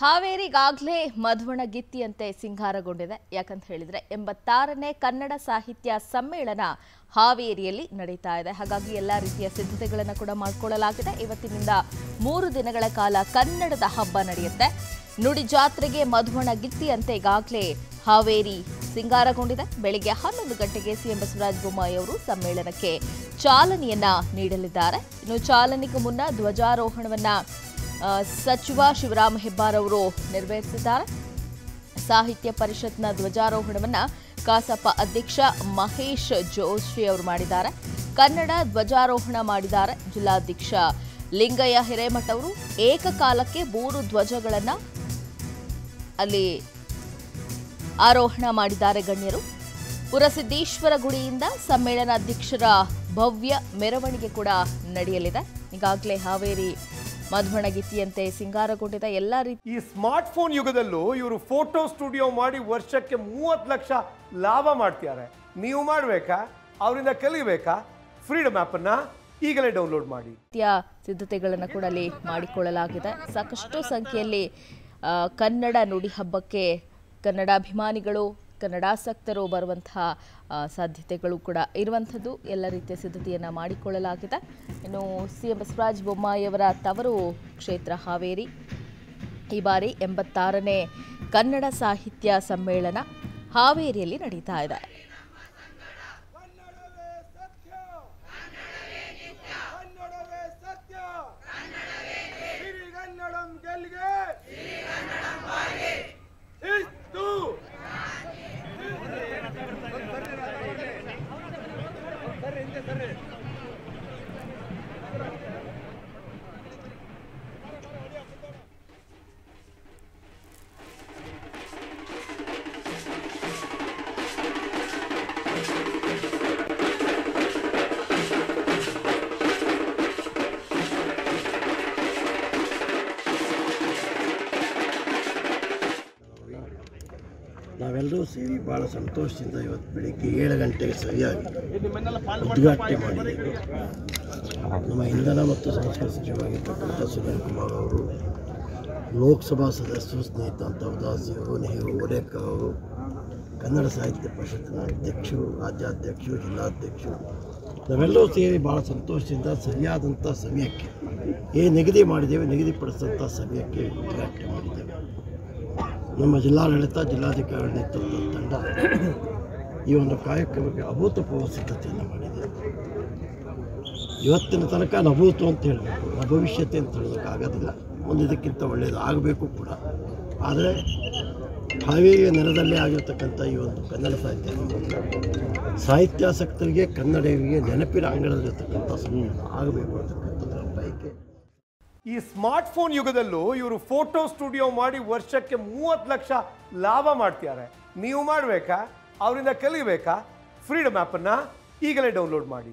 ಹಾವೇರಿಗಾಗಲೇ ಮಧುವಣ ಗಿತ್ತಿಯಂತೆ ಸಿಂಗಾರಗೊಂಡಿದೆ. ಯಾಕಂತ ಹೇಳಿದ್ರೆ ಎಂಬತ್ತಾರನೇ ಕನ್ನಡ ಸಾಹಿತ್ಯ ಸಮ್ಮೇಳನ ಹಾವೇರಿಯಲ್ಲಿ ನಡೀತಾ ಇದೆ. ಹಾಗಾಗಿ ಎಲ್ಲ ರೀತಿಯ ಸಿದ್ಧತೆಗಳನ್ನು ಕೂಡ ಮಾಡಿಕೊಳ್ಳಲಾಗಿದೆ. ಇವತ್ತಿನಿಂದ ಮೂರು ದಿನಗಳ ಕಾಲ ಕನ್ನಡದ ಹಬ್ಬ ನಡೆಯುತ್ತೆ. ನುಡಿ ಜಾತ್ರೆಗೆ ಮಧುವಣ ಗಿತ್ತಿಯಂತೆ ಈಗಾಗಲೇ ಹಾವೇರಿ ಸಿಂಗಾರಗೊಂಡಿದೆ. ಬೆಳಿಗ್ಗೆ ಹನ್ನೊಂದು ಗಂಟೆಗೆ ಸಿಎಂ ಬಸವರಾಜ ಬೊಮ್ಮಾಯಿ ಅವರು ಸಮ್ಮೇಳನಕ್ಕೆ ಚಾಲನೆಯನ್ನ ನೀಡಲಿದ್ದಾರೆ. ಇನ್ನು ಚಾಲನೆಗೂ ಮುನ್ನ ಧ್ವಜಾರೋಹಣವನ್ನ ಸಚಿವ ಶಿವರಾಮ ಹೆಬ್ಬಾರ್ ಅವರು ನೆರವೇರಿಸಿದ್ದಾರೆ. ಸಾಹಿತ್ಯ ಪರಿಷತ್ನ ಧ್ವಜಾರೋಹಣವನ್ನು ಕಾಸಪ್ಪ ಅಧ್ಯಕ್ಷ ಮಹೇಶ್ ಜೋಶಿ ಅವರು ಮಾಡಿದ್ದಾರೆ. ಕನ್ನಡ ಧ್ವಜಾರೋಹಣ ಮಾಡಿದ್ದಾರೆ ಜಿಲ್ಲಾಧ್ಯಕ್ಷ ಲಿಂಗಯ್ಯ ಹಿರೇಮಠ ಅವರು. ಏಕಕಾಲಕ್ಕೆ ಮೂರು ಧ್ವಜಗಳನ್ನು ಅಲ್ಲಿ ಆರೋಹಣ ಮಾಡಿದ್ದಾರೆ ಗಣ್ಯರು. ಪುರಸಿದ್ದೇಶ್ವರ ಗುಡಿಯಿಂದ ಸಮ್ಮೇಳನಾಧ್ಯಕ್ಷರ ಭವ್ಯ ಮೆರವಣಿಗೆ ಕೂಡ ನಡೆಯಲಿದೆ. ಈಗಾಗಲೇ ಹಾವೇರಿ ಮಧುವಣಗಿತ್ತಿಯಂತೆ ಸಿಂಗಾರಗೊಂಡಿದ್ದ ಎಲ್ಲ ರೀತಿ ಈ ಸ್ಮಾರ್ಟ್ ಫೋನ್ ಯುಗದಲ್ಲೂ ಇವರು ಫೋಟೋ ಸ್ಟುಡಿಯೋ ಮಾಡಿ ವರ್ಷಕ್ಕೆ ಮೂವತ್ತು ಲಕ್ಷ ಲಾಭ ಮಾಡ್ತಿದ್ದಾರೆ. ನೀವು ಮಾಡಬೇಕಾ? ಅವರಿಂದ ಕಲಿಬೇಕಾ? ಫ್ರೀಡಮ್ ಆ್ಯಪನ್ನು ಈಗಲೇ ಡೌನ್ಲೋಡ್ ಮಾಡಿ. ನಿತ್ಯ ಸಿದ್ಧತೆಗಳನ್ನು ಕೂಡ ಅಲ್ಲಿ ಮಾಡಿಕೊಳ್ಳಲಾಗಿದೆ. ಸಾಕಷ್ಟು ಸಂಖ್ಯೆಯಲ್ಲಿ ಕನ್ನಡ ನುಡಿ ಹಬ್ಬಕ್ಕೆ ಕನ್ನಡಾಭಿಮಾನಿಗಳು ಕನ್ನಡಾಸಕ್ತರು ಬರುವಂತಹ ಸಾಧ್ಯತೆಗಳು ಕೂಡ ಇರುವಂಥದ್ದು. ಎಲ್ಲ ರೀತಿಯ ಸಿದ್ಧತೆಯನ್ನು ಮಾಡಿಕೊಳ್ಳಲಾಗಿದೆ. ಇನ್ನು ಸಿ ಎಂ ಬಸವರಾಜ ಬೊಮ್ಮಾಯಿಯವರ ತವರು ಕ್ಷೇತ್ರ ಹಾವೇರಿ. ಈ ಬಾರಿ ಎಂಬತ್ತಾರನೇ ಕನ್ನಡ ಸಾಹಿತ್ಯ ಸಮ್ಮೇಳನ ಹಾವೇರಿಯಲ್ಲಿ ನಡೀತಾ ಇದೆ. ನಾವೆಲ್ಲರೂ ಸೇರಿ ಭಾಳ ಸಂತೋಷದಿಂದ ಇವತ್ತು ಬೆಳಿಗ್ಗೆ ಏಳು ಗಂಟೆಗೆ ಸರಿಯಾಗಿ ಉದ್ಘಾಟನೆ ಮಾಡಿದ್ದೇವೆ. ನಮ್ಮ ಇಂಧನ ಮತ್ತು ಸಂಸ್ಕೃತಿ ಸಚಿವರಾಗಿರ್ತಕ್ಕಂಥ ಸುನೀಲ್ ಕುಮಾರ್ ಅವರು, ಲೋಕಸಭಾ ಸದಸ್ಯರು ಸ್ನೇಹಿತ ಉದಾಸಿಯವರು ನೆಹರು ಓಲೇಕರ್ ಅವರು, ಕನ್ನಡ ಸಾಹಿತ್ಯ ಪರಿಷತ್ತಿನ ಅಧ್ಯಕ್ಷರು, ರಾಜ್ಯಾಧ್ಯಕ್ಷರು, ಜಿಲ್ಲಾಧ್ಯಕ್ಷರು, ನಾವೆಲ್ಲರೂ ಸೇರಿ ಭಾಳ ಸಂತೋಷದಿಂದ ಸರಿಯಾದಂಥ ಸಮಯಕ್ಕೆ ಏನು ನಿಗದಿ ಮಾಡಿದ್ದೇವೆ ನಿಗದಿಪಡಿಸಿದಂಥ ಸಮಯಕ್ಕೆ ಉದ್ಘಾಟನೆ ಮಾಡಿದ್ದೇವೆ. ನಮ್ಮ ಜಿಲ್ಲಾಡಳಿತ ಜಿಲ್ಲಾಧಿಕಾರಿ ನೇತೃತ್ವದ ತಂಡ ಈ ಒಂದು ಕಾರ್ಯಕ್ರಮಕ್ಕೆ ಅಭೂತಪೂರ್ವ ಸಿದ್ಧತೆಯನ್ನು ಮಾಡಿದೆ. ಇವತ್ತಿನ ತನಕ ನಭೂತು ಅಂತ ಹೇಳಬೇಕು. ಭವಿಷ್ಯತೆ ಅಂತ ಹೇಳೋದಕ್ಕಾಗೋದಿಲ್ಲ ಒಂದು ಇದಕ್ಕಿಂತ ಒಳ್ಳೆಯದು ಆಗಬೇಕು ಕೂಡ. ಆದರೆ ಹಾವೇರಿಯ ನೆಲದಲ್ಲಿ ಆಗಿರ್ತಕ್ಕಂಥ ಈ ಒಂದು ಕನ್ನಡ ಸಾಹಿತ್ಯ ಸಾಹಿತ್ಯಾಸಕ್ತರಿಗೆ ಕನ್ನಡಿಗರಿಗೆ ನೆನಪಿನ ಅಂಗಳದಲ್ಲಿರ್ತಕ್ಕಂಥ ಸಮಯ ಆಗಬೇಕು ಅಂತಕ್ಕಂಥದ್ದು ಬಯಕೆ ಈ ಸ್ಮಾರ್ಟ್ ಫೋನ್ ಯುಗದಲ್ಲೂ ಇವರು ಫೋಟೋ ಸ್ಟುಡಿಯೋ ಮಾಡಿ ವರ್ಷಕ್ಕೆ ಮೂವತ್ತು ಲಕ್ಷ ಲಾಭ ಮಾಡ್ತಿದ್ದಾರೆ. ನೀವು ಮಾಡಬೇಕಾ? ಅವರಿಂದ ಕಲಿಬೇಕಾ? ಫ್ರೀಡಮ್ ಆ್ಯಪನ್ನು ಈಗಲೇ ಡೌನ್ಲೋಡ್ ಮಾಡಿ.